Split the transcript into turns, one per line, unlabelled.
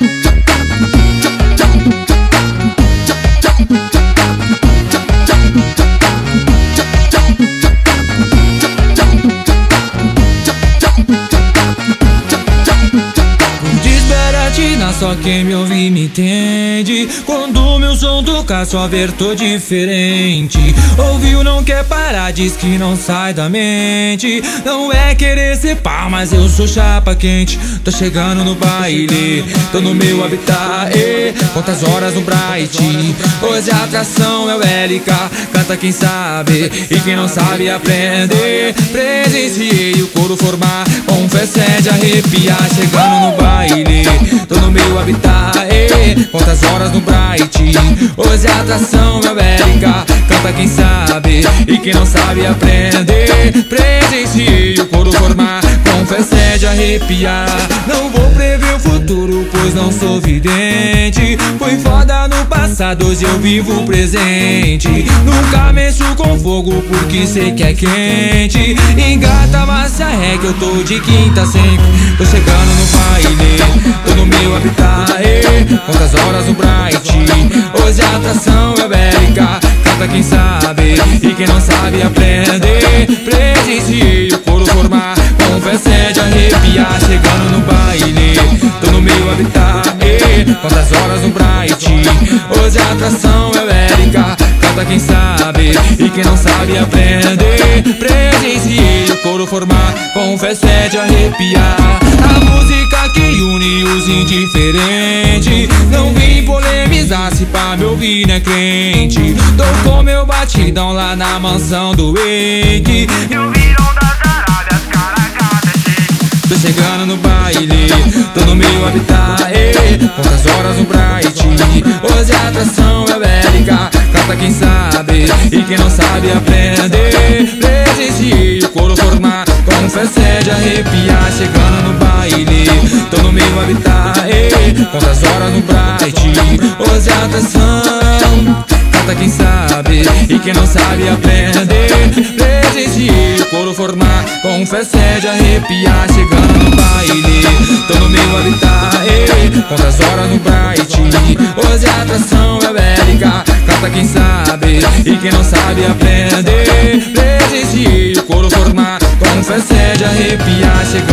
Yo Só quem me ouve me entende. Quando meu som tocar só ver tô diferente. Ouviu não quer parar, diz que não sai da mente. Não é querer ser pá, mas eu sou chapa quente. Tô chegando no baile, tô no meu habitat eh. Quantas horas no Bright? Hoje a atração é o LK Canta quem sabe e quem não sabe aprender Presenciei o coro formar Com fé de arrepiar. Chegando no baile, tô habitat. Quantas horas no Bright? Hoje a atração é o LK Canta quem sabe e quem não sabe aprender Presenciei o coro formar Com fé de arrepiar. Não vou prever o futuro pois não sou vidente. Foi foda no passado, hoje eu vivo o presente. Nunca mexo com fogo porque sei que é quente. Engata massa reggae, eu tô de quinta sempre Tô chegando no baile, Quantas horas no Bright, hoje a atração é bélica. Canta quem sabe e quem não sabe aprender. Presenciei o coro formar, com fé de arrepiar. Chegando no baile, tô no meu habitat. Quantas horas no Bright, hoje a atração é Érica Canta quem sabe e quem não sabe aprender. Presenciei o coro formar, com fé de arrepiar. A música que une os indiferentes se pra me ouvir não é crente Tocou meu batidão lá na mansão do Wake
E ouviram das Arábias, caracada, gente
Tô chegando no baile, tô no meu habitat. Quantas horas no Bright, hoje a atração é bélica Canta quem sabe e quem não sabe aprender. Presenciei o coro formar, com fé de arrepiar Chegando quem sabe e quem não sabe aprender. Presenciei o coro formar com fé de arrepiar Chegando no baile, tô no meu habitat eh. Quantas horas no Bright, hoje a atração é bélica Canta quem sabe e quem não sabe aprender. Presenciei o coro formar com fé de arrepiar Chegando